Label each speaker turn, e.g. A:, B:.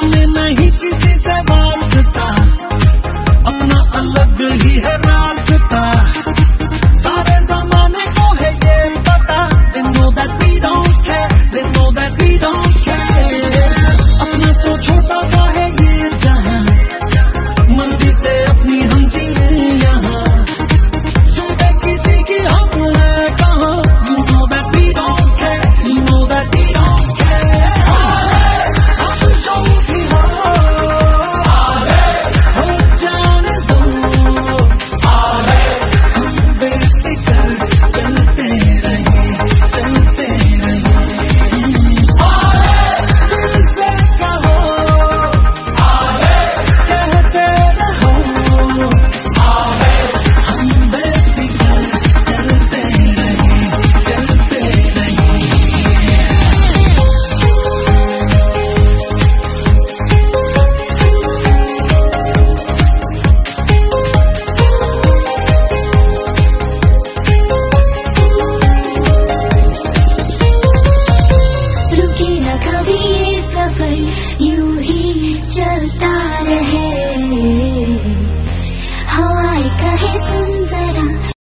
A: hôm đêm
B: 飞